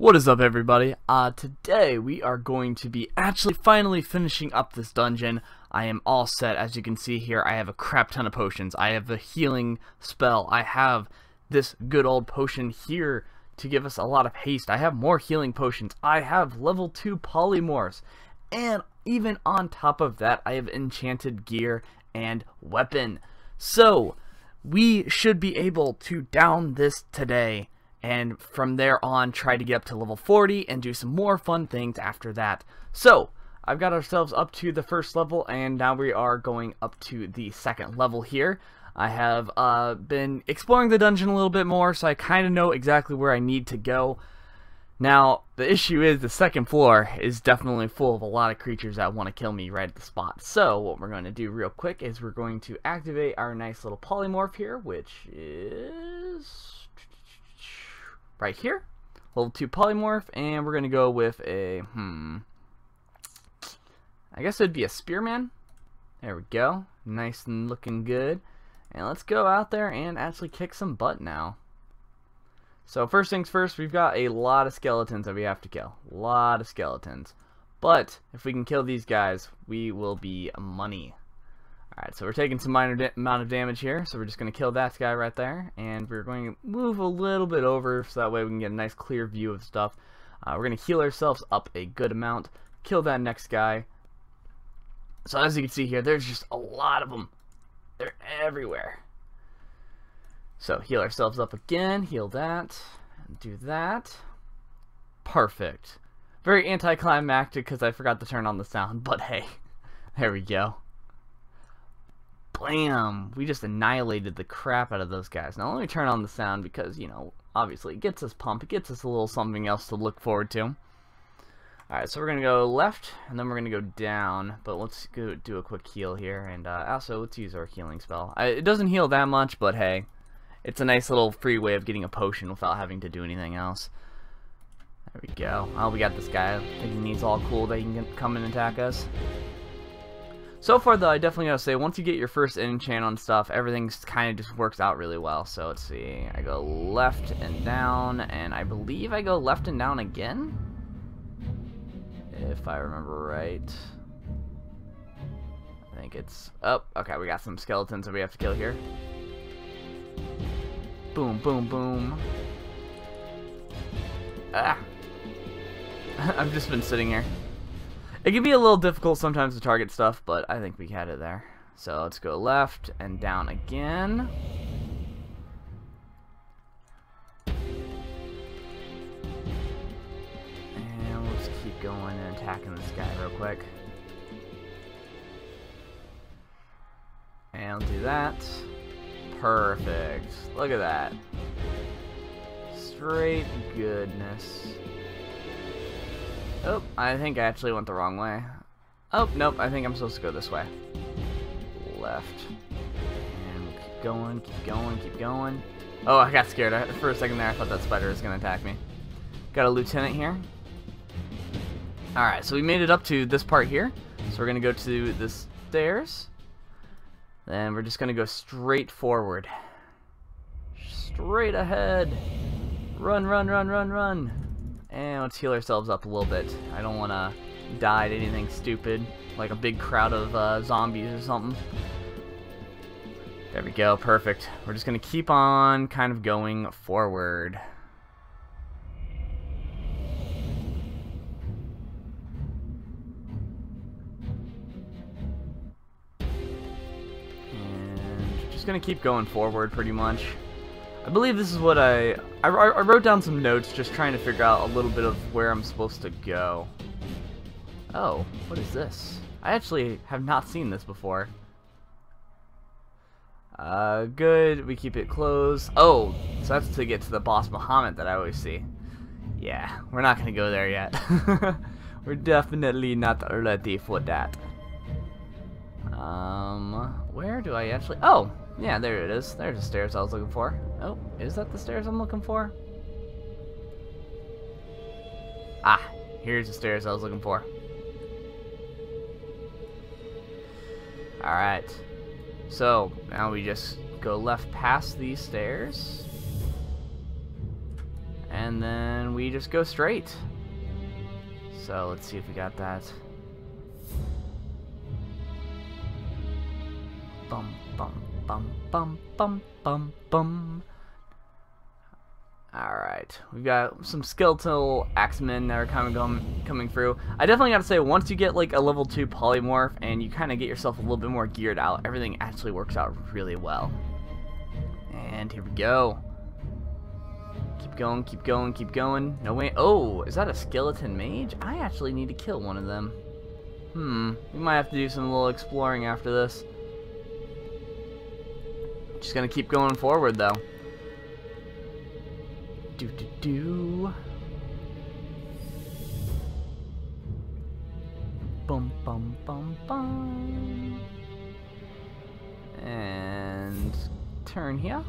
What is up everybody? Uh, today we are going to be actually finally finishing up this dungeon. I am all set as you can see here I have a crap ton of potions. I have the healing spell. I have this good old potion here to give us a lot of haste. I have more healing potions. I have level 2 polymorphs. And even on top of that I have enchanted gear and weapon. So we should be able to down this today and from there on try to get up to level 40 and do some more fun things after that. So, I've got ourselves up to the first level and now we are going up to the second level here. I have uh, been exploring the dungeon a little bit more so I kind of know exactly where I need to go. Now, the issue is the second floor is definitely full of a lot of creatures that want to kill me right at the spot. So, what we're going to do real quick is we're going to activate our nice little polymorph here, which is right here. Level 2 polymorph, and we're going to go with a, hmm, I guess it'd be a spearman. There we go. Nice and looking good. And let's go out there and actually kick some butt now. So first things first, we've got a lot of skeletons that we have to kill. A lot of skeletons. But if we can kill these guys, we will be money. Alright, so we're taking some minor amount of damage here, so we're just going to kill that guy right there, and we're going to move a little bit over so that way we can get a nice clear view of stuff. Uh, we're going to heal ourselves up a good amount, kill that next guy. So as you can see here, there's just a lot of them. They're everywhere. So heal ourselves up again, heal that, do that. Perfect. Very anticlimactic because I forgot to turn on the sound, but hey, there we go. Blam! We just annihilated the crap out of those guys. Now let me turn on the sound because, you know, obviously it gets us pumped. It gets us a little something else to look forward to. Alright, so we're going to go left, and then we're going to go down, but let's go do a quick heal here, and uh, also let's use our healing spell. I, it doesn't heal that much, but hey, it's a nice little free way of getting a potion without having to do anything else. There we go. Oh, we got this guy. I think he needs all cool that he can come and attack us. So far, though, I definitely gotta say, once you get your first enchant on stuff, everything kind of just works out really well. So let's see, I go left and down, and I believe I go left and down again? If I remember right. I think it's... Oh, okay, we got some skeletons that we have to kill here. Boom, boom, boom. Ah! I've just been sitting here. It can be a little difficult sometimes to target stuff, but I think we had it there. So let's go left and down again. And let's keep going and attacking this guy real quick. And I'll do that. Perfect. Look at that. Straight goodness. Oh, I think I actually went the wrong way. Oh, nope, I think I'm supposed to go this way. Left. And keep going, keep going, keep going. Oh, I got scared. For a second there, I thought that spider was going to attack me. Got a lieutenant here. Alright, so we made it up to this part here. So we're going to go to the stairs. Then we're just going to go straight forward. Straight ahead. Run, run, run, run, run. And let's heal ourselves up a little bit. I don't want to die to anything stupid, like a big crowd of uh, zombies or something. There we go, perfect. We're just going to keep on kind of going forward. And just going to keep going forward pretty much. I believe this is what I, I... I wrote down some notes just trying to figure out a little bit of where I'm supposed to go. Oh, what is this? I actually have not seen this before. Uh, good. We keep it closed. Oh, so that's to get to the boss Muhammad that I always see. Yeah, we're not to go there yet. we're definitely not ready for that. Um, where do I actually... Oh, yeah, there it is. There's the stairs I was looking for. Oh, is that the stairs I'm looking for? Ah, here's the stairs I was looking for. Alright. So, now we just go left past these stairs. And then we just go straight. So let's see if we got that. Bum bum bum bum bum bum bum. Alright, we've got some skeletal axemen that are kind of coming through. I definitely gotta say, once you get like a level 2 polymorph and you kind of get yourself a little bit more geared out, everything actually works out really well. And here we go. Keep going, keep going, keep going. No way. Oh, is that a skeleton mage? I actually need to kill one of them. Hmm, we might have to do some little exploring after this. Just gonna keep going forward though. Do do do. Bum bum bum bum. And turn here.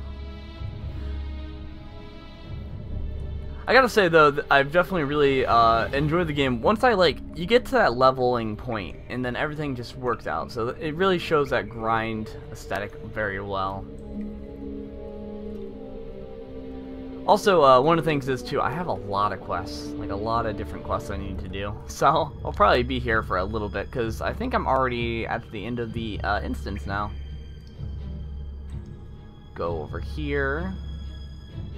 I gotta say though, I've definitely really uh, enjoyed the game. Once I like, you get to that leveling point, and then everything just works out. So it really shows that grind aesthetic very well. Also, uh, one of the things is too, I have a lot of quests, like a lot of different quests I need to do. So I'll probably be here for a little bit because I think I'm already at the end of the uh, instance now. Go over here,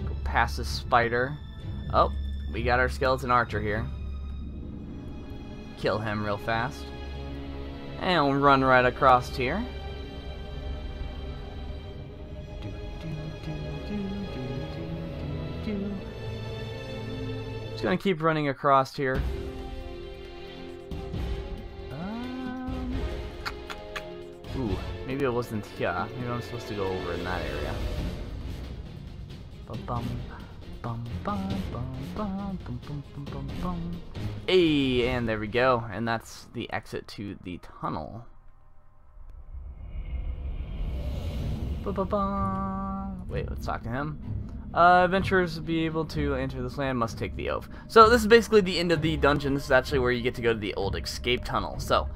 go past this spider. Oh, we got our skeleton archer here. Kill him real fast. And we'll run right across here. Just gonna keep running across here. Um, ooh, maybe it wasn't here. Maybe I'm supposed to go over in that area. Bum Hey, and there we go. And that's the exit to the tunnel. Wait, let's talk to him. Uh, adventurers to be able to enter this land must take the oath. So this is basically the end of the dungeon. This is actually where you get to go to the old escape tunnel. So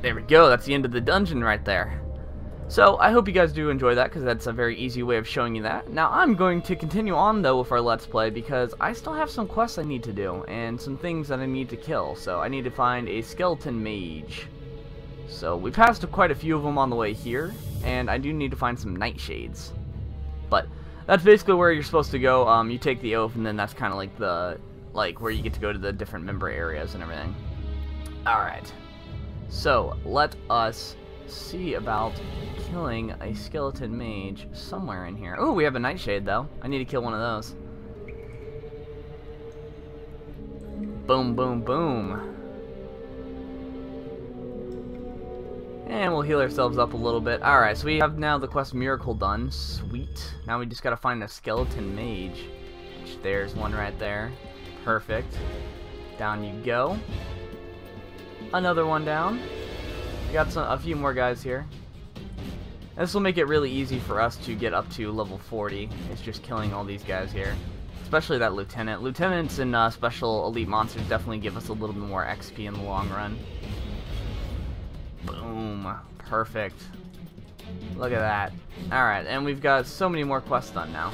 there we go. That's the end of the dungeon right there. So, I hope you guys do enjoy that, because that's a very easy way of showing you that. Now, I'm going to continue on, though, with our Let's Play, because I still have some quests I need to do, and some things that I need to kill. So, I need to find a skeleton mage. So, we passed quite a few of them on the way here, and I do need to find some nightshades. But, that's basically where you're supposed to go. Um, you take the oath, and then that's kind of like the like where you get to go to the different member areas and everything. All right. So let us see about killing a skeleton mage somewhere in here. Oh, we have a nightshade though. I need to kill one of those. Boom, boom, boom. And we'll heal ourselves up a little bit. Alright, so we have now the quest Miracle done. Sweet. Now we just gotta find a skeleton mage. There's one right there. Perfect. Down you go. Another one down. We got some, a few more guys here. This will make it really easy for us to get up to level 40. It's just killing all these guys here. Especially that lieutenant. Lieutenants and uh, special elite monsters definitely give us a little bit more XP in the long run. Boom. Perfect. Look at that. Alright, and we've got so many more quests done now.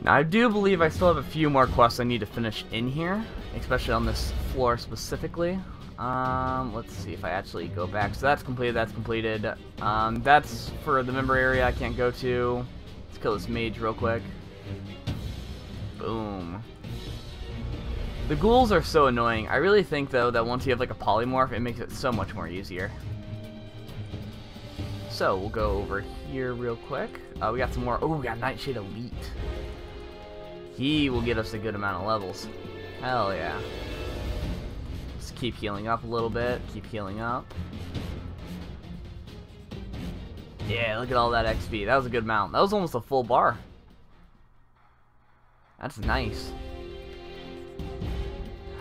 Now, I do believe I still have a few more quests I need to finish in here, especially on this floor specifically. Um, let's see if I actually go back. So that's completed, that's completed. Um, that's for the member area I can't go to. Let's kill this mage real quick. Boom. The ghouls are so annoying. I really think, though, that once you have like a polymorph, it makes it so much more easier. So, we'll go over here real quick. Uh, we got some more. Oh, we got Nightshade Elite. He will get us a good amount of levels. Hell yeah. Keep healing up a little bit. Keep healing up. Yeah, look at all that XP. That was a good amount. That was almost a full bar. That's nice.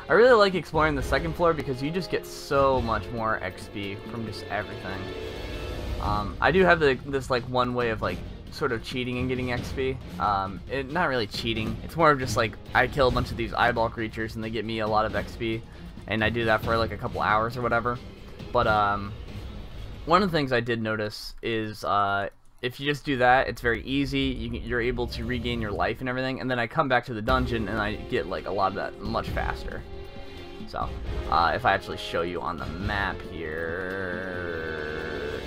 I really like exploring the second floor because you just get so much more XP from just everything. Um, I do have the, this like one way of like sort of cheating and getting XP. Um, it, not really cheating. It's more of just like I kill a bunch of these eyeball creatures and they get me a lot of XP, and I do that for like a couple hours or whatever. But um, one of the things I did notice is uh, if you just do that, it's very easy. You you're able to regain your life and everything. And then I come back to the dungeon and I get like a lot of that much faster. So, uh, if I actually show you on the map here,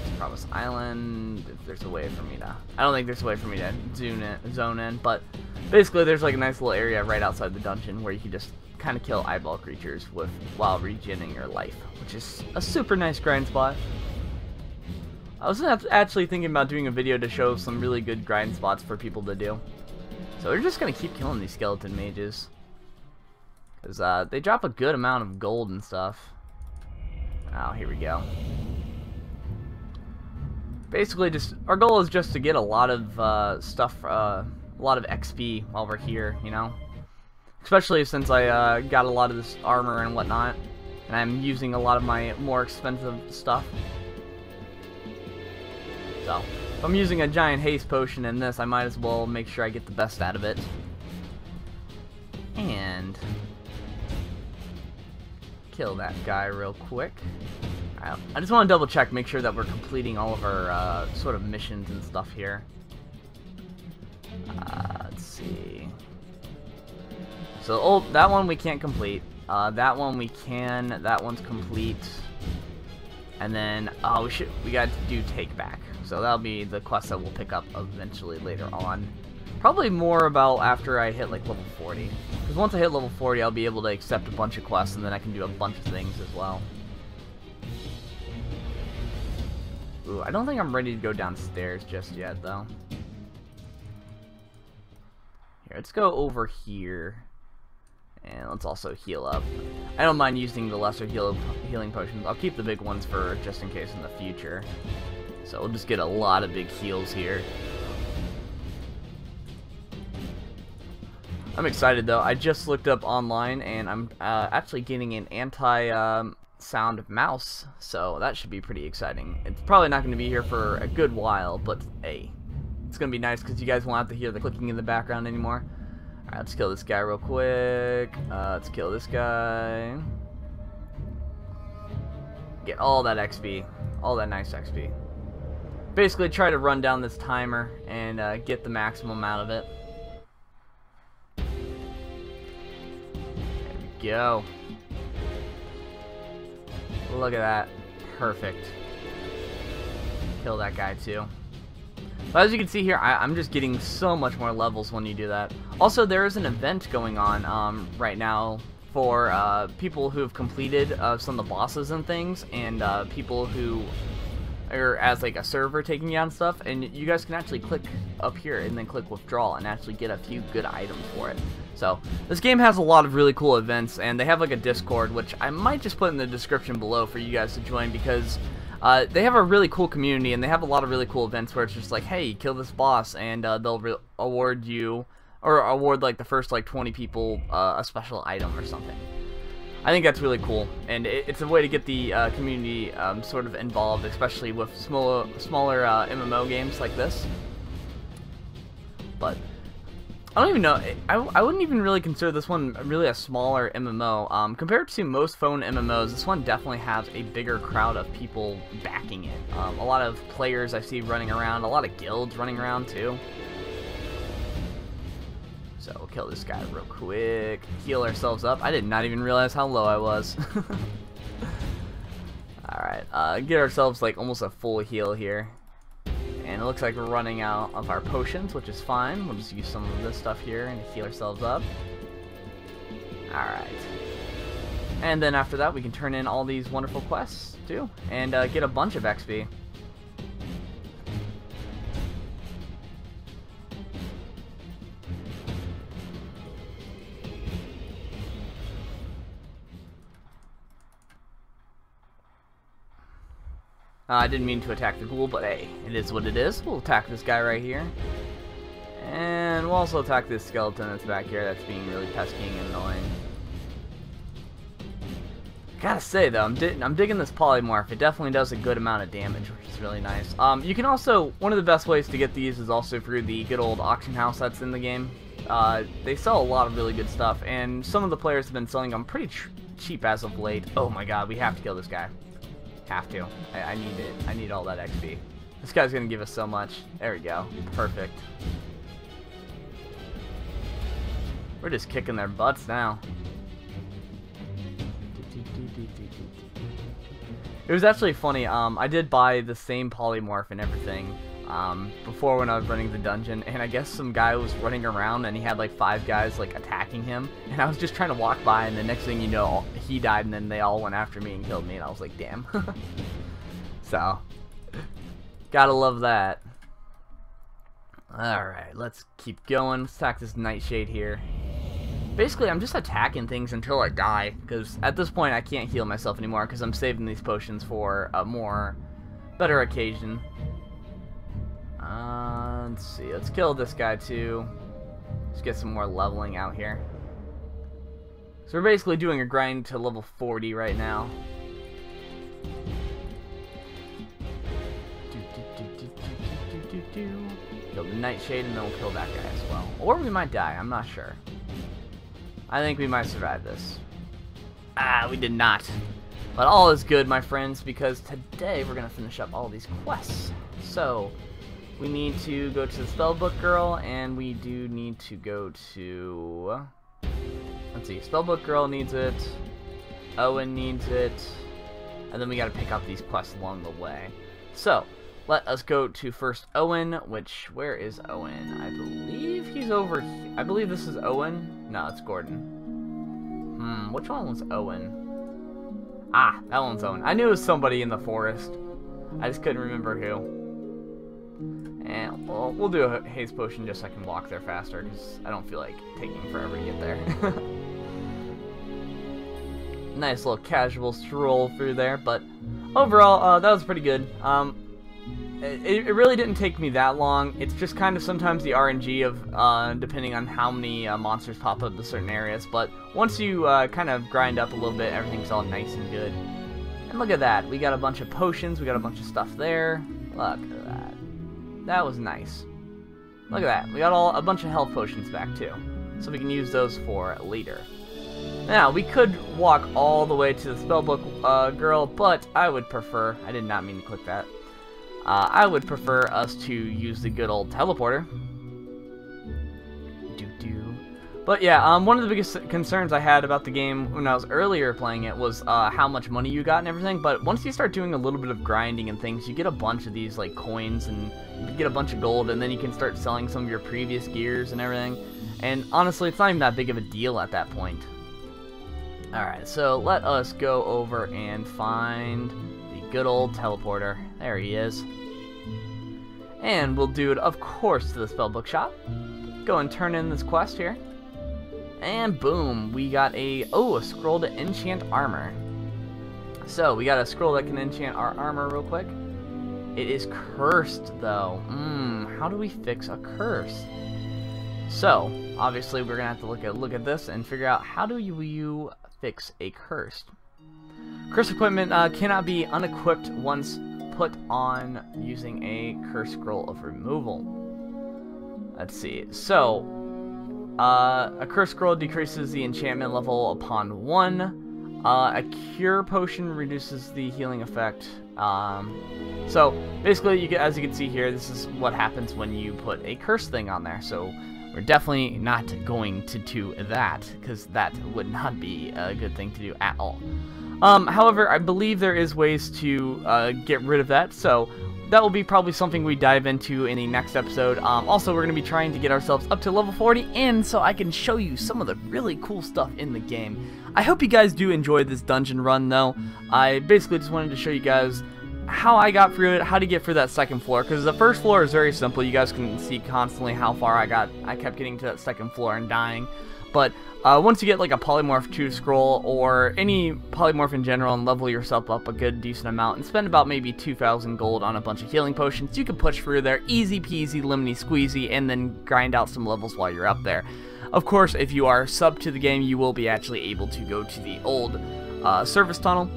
it's Promise Island. If there's a way for me to, I don't think there's a way for me to zone in, zone in, but basically there's like a nice little area right outside the dungeon where you can just kind of kill eyeball creatures with while regening your life, which is a super nice grind spot. I was actually thinking about doing a video to show some really good grind spots for people to do. So we're just going to keep killing these skeleton mages. Because uh, they drop a good amount of gold and stuff. Oh, here we go. Basically, just our goal is just to get a lot of uh, stuff, uh, a lot of XP while we're here, you know? Especially since I uh, got a lot of this armor and whatnot. And I'm using a lot of my more expensive stuff. So, if I'm using a giant haste potion in this, I might as well make sure I get the best out of it. And kill that guy real quick. I just want to double check, make sure that we're completing all of our uh, sort of missions and stuff here. Uh, let's see. So, oh, that one we can't complete. Uh, that one we can. That one's complete. And then, oh, we should, we got to do take back. So that'll be the quest that we'll pick up eventually later on. Probably more about after I hit like level 40. Because once I hit level 40, I'll be able to accept a bunch of quests and then I can do a bunch of things as well. Ooh, I don't think I'm ready to go downstairs just yet, though. Here, let's go over here. And let's also heal up. I don't mind using the lesser heal healing potions. I'll keep the big ones for just in case in the future. So we'll just get a lot of big heals here. I'm excited though. I just looked up online and I'm uh, actually getting an anti-sound um, mouse, so that should be pretty exciting. It's probably not going to be here for a good while, but hey, it's going to be nice because you guys won't have to hear the clicking in the background anymore. Alright, let's kill this guy real quick. Uh, let's kill this guy. Get all that XP. All that nice XP basically try to run down this timer and uh, get the maximum out of it. There we go. Look at that. Perfect. Kill that guy too. But as you can see here, I, am just getting so much more levels when you do that. Also, there is an event going on um, right now for uh, people who have completed uh, some of the bosses and things, and uh, people who are as like a server taking you on stuff, and you guys can actually click up here and then click withdraw and actually get a few good items for it. So this game has a lot of really cool events, and they have like a Discord, which I might just put in the description below for you guys to join because uh, they have a really cool community and they have a lot of really cool events where it's just like, hey, kill this boss, and uh, they'll award you or award like the first like 20 people uh, a special item or something. I think that's really cool, and it, it's a way to get the uh, community um, sort of involved, especially with smaller, smaller uh, MMO games like this. But I don't even know. I, I wouldn't even really consider this one really a smaller MMO. Um, compared to most phone MMOs, this one definitely has a bigger crowd of people backing it. Um, a lot of players I see running around, a lot of guilds running around too. So we'll kill this guy real quick. Heal ourselves up. I did not even realize how low I was. Alright, uh, get ourselves like almost a full heal here. And it looks like we're running out of our potions, which is fine. We'll just use some of this stuff here and heal ourselves up. Alright. And then after that, we can turn in all these wonderful quests, too. And uh, get a bunch of XP. Uh, I didn't mean to attack the ghoul, but hey, it is what it is. We'll attack this guy right here. And we'll also attack this skeleton that's back here that's being really pesky and annoying. Gotta say though, I'm, di I'm digging this polymorph. It definitely does a good amount of damage, which is really nice. Um, you can also, one of the best ways to get these is also through the good old auction house that's in the game. Uh, they sell a lot of really good stuff, and some of the players have been selling them pretty cheap as of late. Oh my god, we have to kill this guy. Have to. I, I need it. I need all that XP. This guy's gonna give us so much. There we go. Perfect. We're just kicking their butts now. It was actually funny. Um, I did buy the same polymorph and everything um, before when I was running the dungeon, and I guess some guy was running around and he had like five guys like attacking him, and I was just trying to walk by, and the next thing you know, he died, and then they all went after me and killed me, and I was like, damn. so, gotta love that. Alright, let's keep going. Let's attack this Nightshade here basically I'm just attacking things until I die because at this point I can't heal myself anymore because I'm saving these potions for a more better occasion. Uh, let's see, let's kill this guy too. Let's get some more leveling out here. So we're basically doing a grind to level 40 right now. Kill the Nightshade and then we'll kill that guy as well. Or we might die, I'm not sure. I think we might survive this. Ah, we did not. But all is good, my friends, because today we're going to finish up all these quests. So, we need to go to the Spellbook Girl, and we do need to go to... Let's see, Spellbook Girl needs it, Owen needs it, and then we got to pick up these quests along the way. So, let us go to first Owen, which, where is Owen? I believe he's over here. I believe this is Owen. No, it's Gordon. Hmm, which one was Owen? Ah, that one's Owen. I knew it was somebody in the forest. I just couldn't remember who. And well, we'll do a haste potion just so I can walk there faster, because I don't feel like taking forever to get there. nice little casual stroll through there, but overall, uh, that was pretty good. Um, it, it, really didn't take me that long. It's just kind of sometimes the RNG of uh, depending on how many uh, monsters pop up in certain areas. But once you uh, kind of grind up a little bit, everything's all nice and good. And look at that. We got a bunch of potions. We got a bunch of stuff there. Look at that. That was nice. Look at that. We got all a bunch of health potions back too. So we can use those for later. Now, we could walk all the way to the spellbook uh, girl, but I would prefer... I did not mean to click that. Uh, I would prefer us to use the good old teleporter. But yeah, um, one of the biggest concerns I had about the game when I was earlier playing it was uh, how much money you got and everything. But once you start doing a little bit of grinding and things, you get a bunch of these like coins and you get a bunch of gold, and then you can start selling some of your previous gears and everything. And honestly, it's not even that big of a deal at that point. Alright, so let us go over and find the good old teleporter. There he is. And we'll do it, of course, to the spellbook shop. Go and turn in this quest here. And boom, we got a, oh, a scroll to enchant armor. So, we got a scroll that can enchant our armor real quick. It is cursed, though. Mmm, how do we fix a curse? So, obviously, we're going to have to look at look at this and figure out how do you, you fix a curse. Curse equipment uh, cannot be unequipped once put on using a curse scroll of removal. Let's see. So, uh, a curse scroll decreases the enchantment level upon one. Uh, a cure potion reduces the healing effect. Um, so basically, you as you can see here, this is what happens when you put a curse thing on there. So we're definitely not going to do that because that would not be a good thing to do at all. Um, however, I believe there is ways to uh, get rid of that, so that will be probably something we dive into in the next episode. Um, also, we're going to be trying to get ourselves up to level 40, and so I can show you some of the really cool stuff in the game. I hope you guys do enjoy this dungeon run, though. I basically just wanted to show you guys how I got through it, how to get through that second floor, because the first floor is very simple. You guys can see constantly how far I got. I kept getting to that second floor and dying. But uh, once you get like a polymorph 2 scroll or any polymorph in general and level yourself up a good decent amount and spend about maybe 2,000 gold on a bunch of healing potions, you can push through there easy peasy, lemony squeezy, and then grind out some levels while you're up there. Of course, if you are sub to the game, you will be actually able to go to the old uh, service tunnel,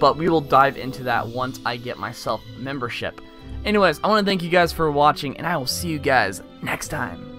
but we will dive into that once I get myself membership. Anyways, I want to thank you guys for watching, and I will see you guys next time.